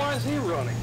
Why is he running?